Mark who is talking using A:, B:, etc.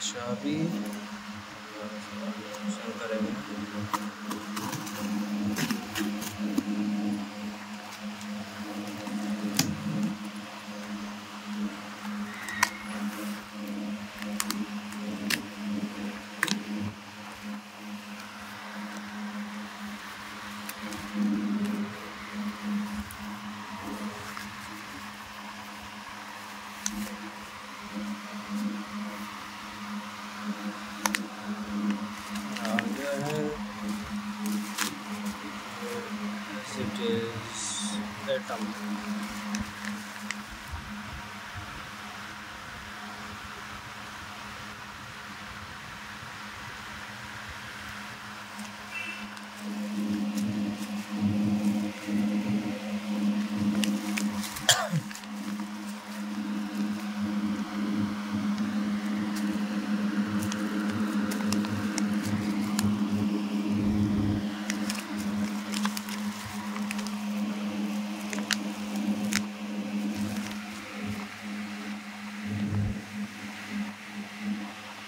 A: চাবি করেন is atom